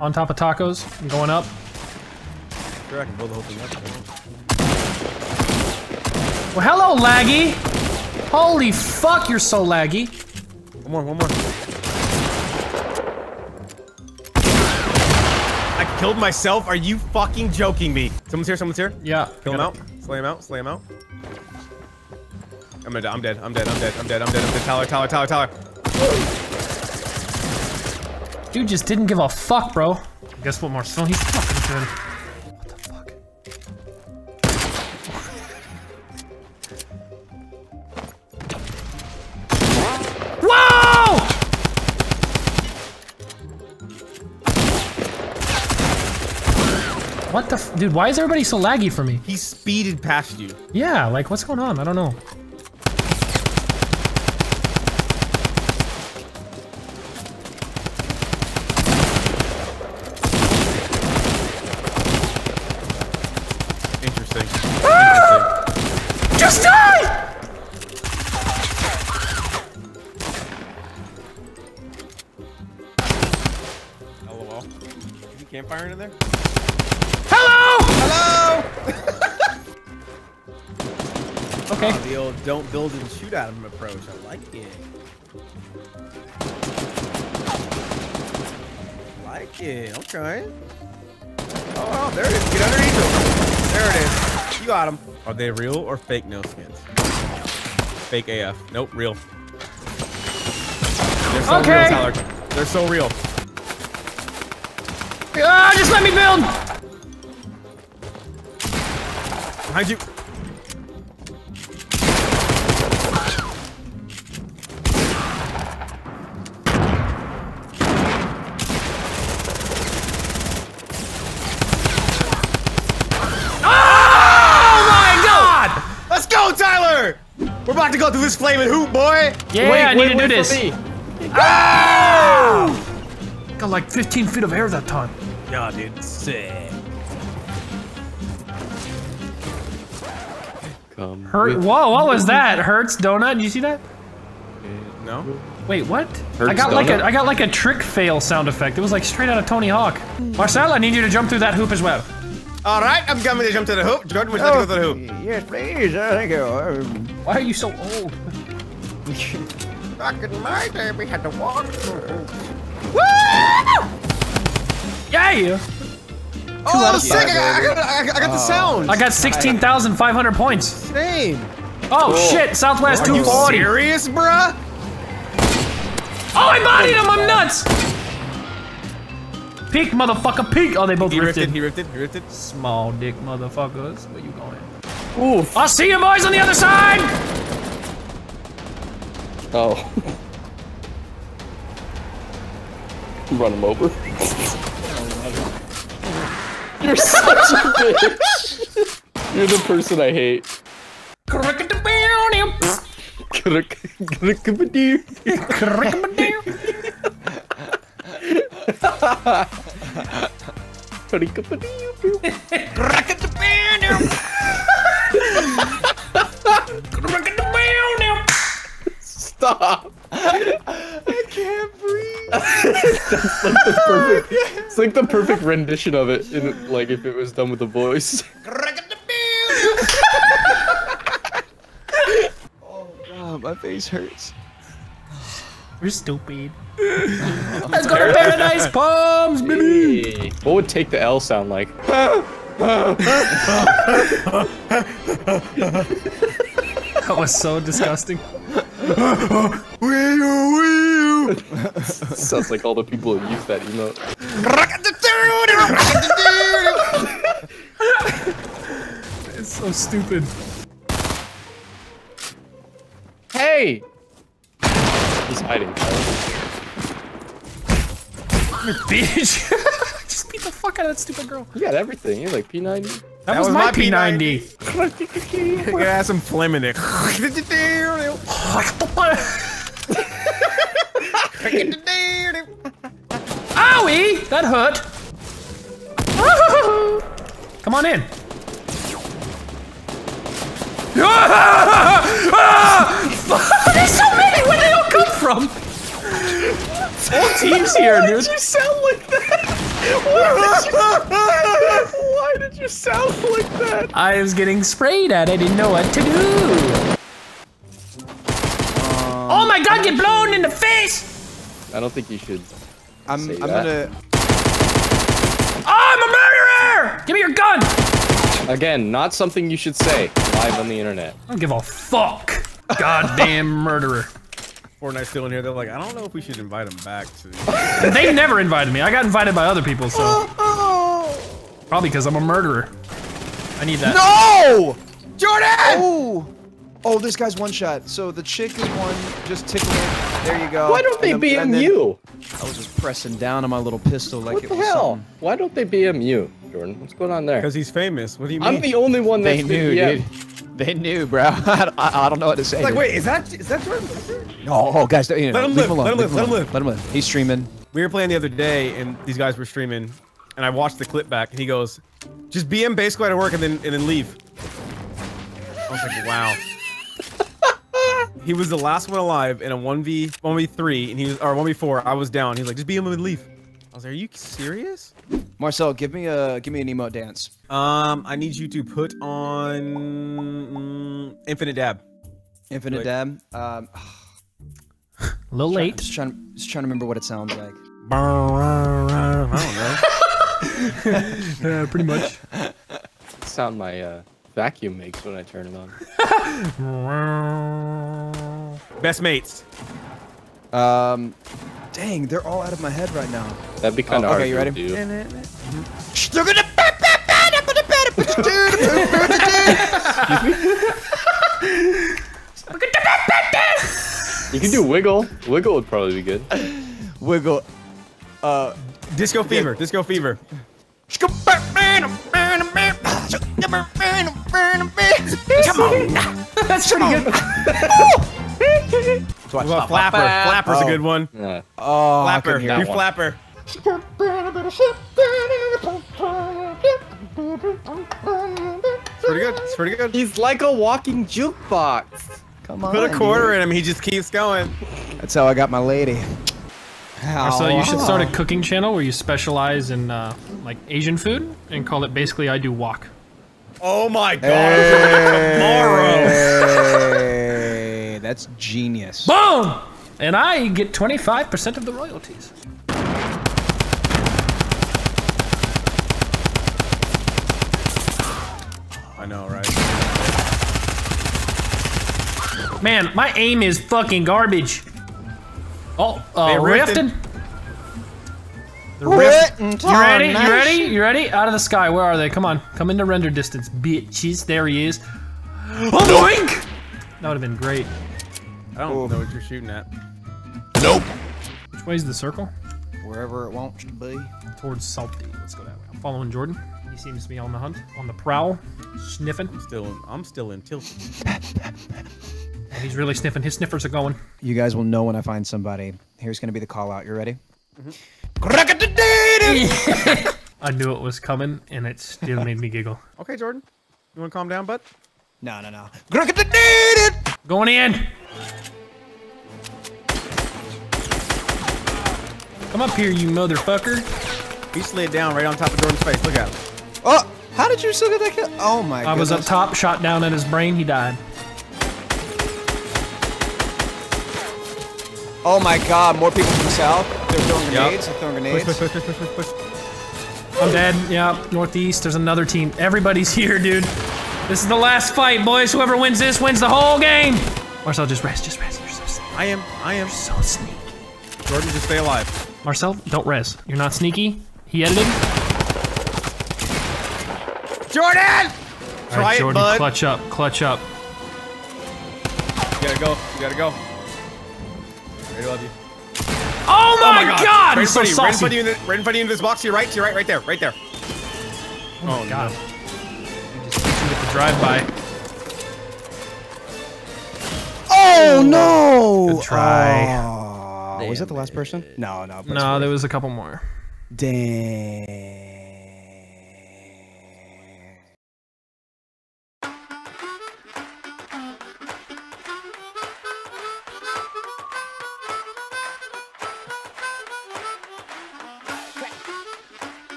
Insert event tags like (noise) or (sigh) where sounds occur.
On top of tacos. I'm going up. Sure, I can build the whole thing up. Well, hello, laggy. Holy fuck, you're so laggy. One more, one more. I killed myself? Are you fucking joking me? Someone's here, someone's here. Yeah. Kill him out. Slay him out, slay him out. I'm gonna die. I'm dead. I'm dead. I'm dead. I'm dead. I'm dead. I'm dead. Tyler, Tyler, Tyler, Tyler. Dude just didn't give a fuck, bro. Guess what, Marcel? He's fucking good. What the fuck? Whoa! What the f- dude, why is everybody so laggy for me? He speeded past you. Yeah, like what's going on? I don't know. Is he campfire in there? Hello! Hello! (laughs) Okay. Oh, the old don't build and shoot at him approach. I like it. Like it. Okay. Oh, oh there it is. Get underneath him. There it is. You got him. Are they real or fake no skins? Fake AF. Nope, real. They're so Okay. real, Tyler. They're so real. Ah, just let me build! Behind you. Oh my god! Let's go, Tyler! We're about to go through this flaming hoop, boy. Yeah, Wait, I need wait, to do this. for me. Got like 15 feet of air that time. Yeah, dude. Sick. Come Hurt. Whoa, what was that? Hurts donut. Did you see that? No? Wait, what? I Hurts got like donut? a I got like a trick fail sound effect. It was like straight out of Tony Hawk. Marcel, I need you to jump through that hoop as well. All right, I'm coming to jump to the hoop. Jordan, would you like to go to the hoop? Yes, please. Uh, thank you. Um, Why are you so old? back in my day, we had to walk. Yay! Oh, sick! I, I got, I, I got the oh, sound. I got 16,500 points. Same. Oh shit, Southwest Are you 240. serious, bruh? Oh, I bodied him. I'm nuts. Peek, motherfucker, peek. Oh, they both He ripped rifted. He ripped. He ripped it. Small dick motherfuckers. Where you going? Oof. I'll see you boys on the other side. Oh. (laughs) Run him over. You're such a bitch. You're the person I hate. Stop. (laughs) That's like the perfect. (laughs) It's like the perfect rendition of it. In, like if it was done with a voice. (laughs) Oh, my face hurts. We're stupid. Let's go to Paradise Palms, baby. What would take the L sound like? That was so disgusting. Sounds like all the people who use that emote. It's so stupid. Hey! He's hiding. Bitch. (laughs) Just beat the fuck out of that stupid girl. You got everything. You're like P90. That, was, was my, my P90. You're gonna have some phlegm in it. (laughs) (laughs) Owie! That hurt. Come on in. There's so many! Where they all come from? Whole team's here, dude. Why did You sound like that. Why did you sound like that? I was getting sprayed at. I didn't know what to do. oh my god, get blown in the face! I don't think you should. I'm, Say I'm that. gonna. Oh, I'm a murderer! Give me your gun! Again, not something you should say live on the internet. I don't give a fuck. Goddamn (laughs) murderer. Fortnite's still in here. They're like, I don't know if we should invite him back to. (laughs) They never invited me. I got invited by other people, so. Probably because I'm a murderer. I need that. No! Jordan! Oh! Oh, this guy's one shot. So the chick is one, just tickling it. There you go. Why don't they And then- BM then you? I was just pressing down on my little pistol like What it the was hell? something. Why don't they BM you, Jordan? What's going on there? Because he's famous. What do you mean? I'm the only one that's They knew, BM'd. dude. They knew, bro. (laughs) I, I, I don't know what to say. like, dude. wait, is that is that Jordan? Oh, oh, guys, you know, Let him live, alone. let him live, let him live. Let him live. He's streaming. We were playing the other day, and these guys were streaming, and I watched the clip back, and he goes, "Just BM base squad to work, and then and then leave." I was like, "Wow." He was the last one alive in a one v one v three, and he was or one v four. I was down. He's like, "Just BM him and leave." I was like, "Are you serious?" Marcel, give me a give me an emote dance. Um, I need you to put on mm, Infinite Dab. Infinite Like- dab. Um, (sighs) A little I'm late. just trying, just trying to remember what it sounds like. (laughs) I don't know. (laughs) (laughs) Yeah, pretty much. Sound my uh, vacuum makes when I turn it on. (laughs) Best mates. Um, dang, they're all out of my head right now. That'd be kind of Oh, hard okay, you to ready? do. You can do wiggle. Wiggle would probably be good. Wiggle. Uh, Disco Fever. Disco Fever. Come on. (laughs) That's pretty good. Well, Flapper. Flapper's a good one. Oh, Flapper. couldn't hear Do one. Flapper. It's pretty good. It's pretty good. he's like a walking jukebox. Come on. Put a quarter in him. He just keeps going. That's how I got my lady. So you should start a cooking channel where you specialize in uh, like Asian food and call it basically I do wok. Oh my god. Hey, that's genius. Boom! And I get 25% of the royalties. I know, right? Man, my aim is fucking garbage. Oh, uh, They rifted. rifted. The rift. You ready? You ready? You ready? Out of the sky. Where are they? Come on. Come into render distance, bitches. There he is. (gasps) Oh, boink! That would have been great. I don't know what you're shooting at. Nope. Which way's the circle? Wherever it wants to be. Towards Salty. Let's go that way. I'm following Jordan. He seems to be on the hunt, on the prowl, sniffing. Still, in, I'm still in tilt. Oh, (laughs) he's really sniffing. His sniffers are going. You guys will know when I find somebody. Here's gonna be the call out. You ready? Mm-hmm. (laughs) I knew it was coming, and it still made me giggle. Okay, Jordan. You want to calm down, bud? No, no, no. Going in. Come up here, you motherfucker. He slid down right on top of Jordan's face. Look at him. Oh, how did you still get that kill? Oh my god. I was up top, shot down at his brain. He died. Oh my god, more people from the south. They're throwing Yup. grenades. They're throwing grenades. push, push, push, push, push, push. I'm dead. Yeah, northeast. There's another team. Everybody's (laughs) here, dude. This is the last fight, boys. Whoever wins this wins the whole game. Marcel, just rest. Just rest. You're so sneaky. I am. I am. So sneaky. Jordan, just stay alive. Marcel, don't res. You're not sneaky. He edited. Jordan! All Try right, it, Jordan, bud. clutch up. Clutch up. You gotta go. You gotta go. I love you. Oh, oh my, God! Right in so front of you. Right in front of you. In the, right in front of you in this box. To your right. To your right. Right there. Right there. Oh, oh no. God. He just hit with the drive-by. Oh no! Good try. Oh, was that the last person? No, no. No, there was a couple more. Dang.